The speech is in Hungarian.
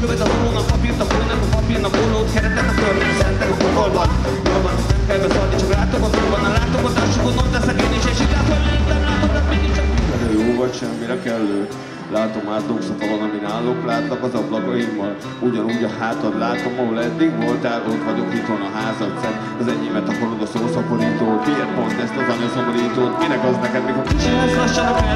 Követ a holónak papírt, a holónak a papírnak holót, keretet a körben, szentek a pokolban. Jobban nem kell beszarni, csak látogatóban, a látogatásokon ott leszek én is, és így látom, nem látom, de mégis csak jó vagy semmire kellő. Látom átlóksz a falon, amin állok, látlak az ablakaimmal. Ugyanúgy a hátad látom, ahol eddig voltál, ott vagyok itthon a házad szem. Az enyémet akarod a szószaporítót, miért pont ezt az anyaszomorítót? Minek az neked, mikor kicsi lesz lassan a?